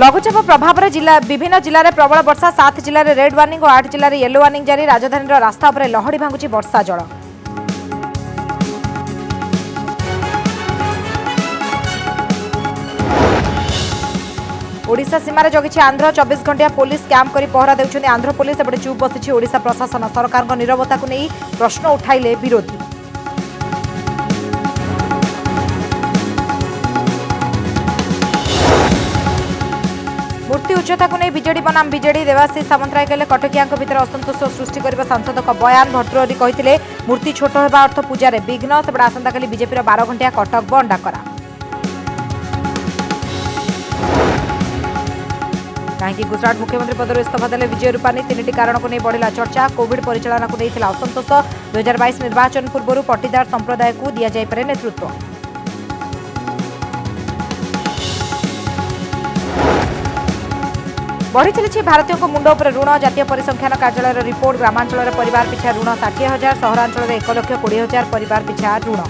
লঘুচাপ প্রভাবের জেলা বিভিন্ন জেলার প্রবল বর্ষা সাত জেলার রেড ওয়ার্নিং ও আট জেলার ইয়েলো ওয়ার্নিং জারি রাজধানীর রাস্তা উপরে লহড়ি ভাঙ্গুଛି বর্ষা জল ওড়শা সীমার জগিছে আন্ধ্র চব্বিশ ঘণ্টিয়া পুলিশ ক্যাম্প করে পহরা দেওয়া আন্ধ্র পুলিশ এপটে চুপ বসিছে ওড়শা প্রশাসন সরকার নিরবতা নিয়ে প্রশ্ন উঠাইলে বিরোধী ମହାନ୍ତି ଉଚ୍ଚତାକୁ ନେଇ ବିଜେଡି ବନାମ ବିଜେଡି ଦେବାଶିଷ ସାମନ୍ତରାୟ କହିଲେ କଟକିଆଙ୍କ ଭିତରେ ଅସନ୍ତୋଷ ସୃଷ୍ଟି କରିବା ସାଂସଦଙ୍କ ବୟାନ ଭର୍ତ୍ତୃହରି କହିଥିଲେ ମୂର୍ତ୍ତି ଛୋଟ ହେବା ଅର୍ଥ ପୂଜାରେ ବିଘ୍ନ ସେପଟେ ଆସନ୍ତାକାଲି ବିଜେପିର ବାର ଘଣ୍ଟିଆ କଟକ ବନ୍ଦ ଡାକରା କାହିଁକି ଗୁଜରାଟ ମୁଖ୍ୟମନ୍ତ୍ରୀ ପଦରୁ ଇସ୍ତଫା ଦେଲେ ବିଜୟ ରୂପାନୀ ତିନିଟି କାରଣକୁ ନେଇ ବଢ଼ିଲା ଚର୍ଚ୍ଚା କୋଭିଡ ପରିଚାଳନାକୁ ନେଇଥିଲା ଅସନ୍ତୋଷ ଦୁଇହଜାର ବାଇଶ ନିର୍ବାଚନ ପୂର୍ବରୁ ପଟିଦାର ସମ୍ପ୍ରଦାୟକୁ ଦିଆଯାଇପାରେ ନେତୃତ୍ୱ বড়ি চলেছে ভারতীয় মুন্ড উপরে ঋণ জাতীয় পরিসংখ্যান কার্যালয়ের রিপোর্ট গ্রামাঞ্চলের পরিবার পিছা ঋণ ষাঠিয়ে হাজার সহরাঞ্চলের এক লক্ষ কোড়িয়ে হাজার পরিবার পিছা ঋণ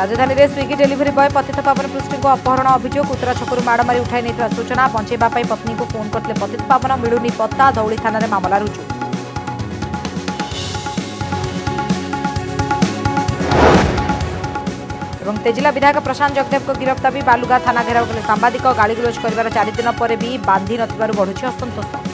রাজধানীতে স্বিগি ডেলিভরি বয় পতিত পাবন পৃষ্ঠীঙ্কু অপহরণ অভিযোগ উত্তরা ছকরু মাড় মারি উঠাই নেওয়া সূচনা বঞ্চাইবা পত্নীকে ফোন করলে পতিত পাবন মিলুনি পত্তা ধৌলি থানার মামলা রুজু ଏବଂ ତେଜିଲା ବିଧାୟକ ପ୍ରଶାନ୍ତ ଜଗଦେବଙ୍କ ଗିରଫ ଦାବି ବାଲୁଗା ଥାନା ଘେରାଉ କଲେ ସାମ୍ବାଦିକ ଗାଳିଗୁଲଜ କରିବାର ଚାରିଦିନ ପରେ ବି ବାନ୍ଧି ନଥିବାରୁ ବଢ଼ୁଛି ଅସନ୍ତୋଷ